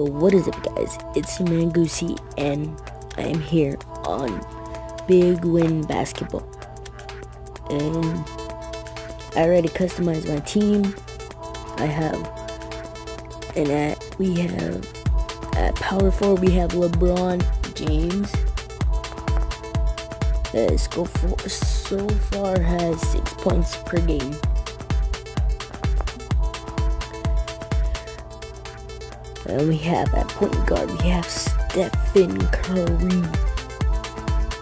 So what is up guys, it's Mangoosey and I am here on Big Win Basketball. And I already customized my team. I have, and at, we have, at power forward we have LeBron James. That is go for, so far has six points per game. And we have at point guard, we have Stephen Curry.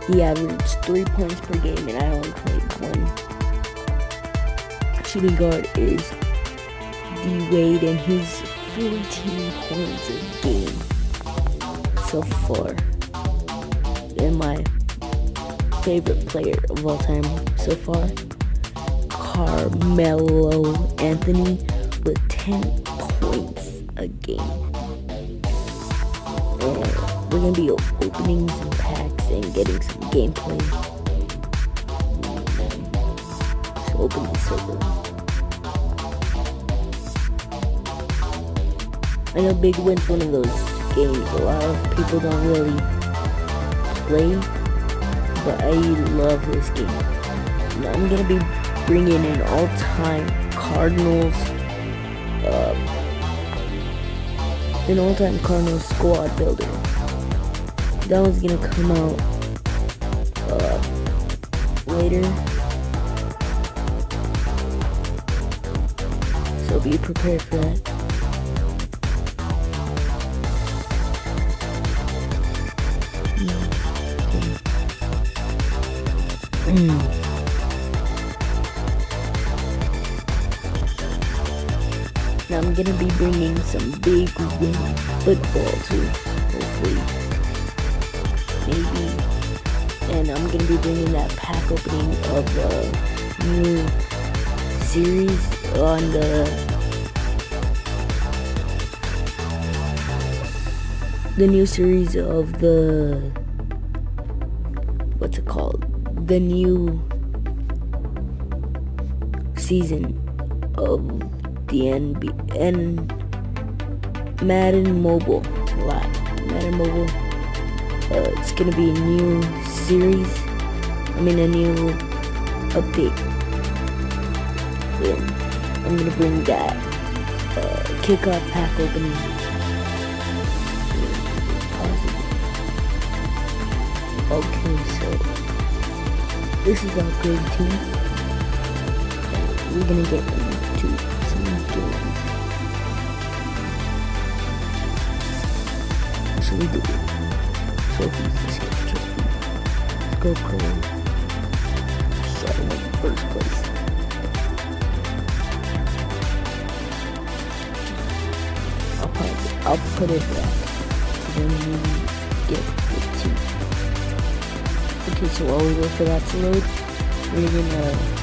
He averaged three points per game, and I only played one. Shooting guard is D Wade, and he's 14 points a game so far. And my favorite player of all time so far, Carmelo Anthony, with 10 points a game we're gonna be opening some packs and getting some gameplay. So open the server. I know Big Win's one of those games a lot of people don't really play, but I love this game. Now I'm gonna be bringing an all-time Cardinals, uh, an all-time Cardinals squad builder that one's gonna come out uh, later. So be prepared for that. Now I'm gonna be bringing some big win football too, hopefully And I'm gonna be bringing that pack opening of the new series on the the new series of the what's it called? The new season of the NB and Madden Mobile. Lot Madden Mobile it's gonna be a new series. I mean, a new update. And I'm gonna bring that uh, kickoff pack opening. Okay, so this is our good team. We're gonna get into some games. Should we do? Trophies Go Curry. Starting in first place. I'll put it, I'll put it back to when we get the team. Okay, so while we wait for that to load, we're gonna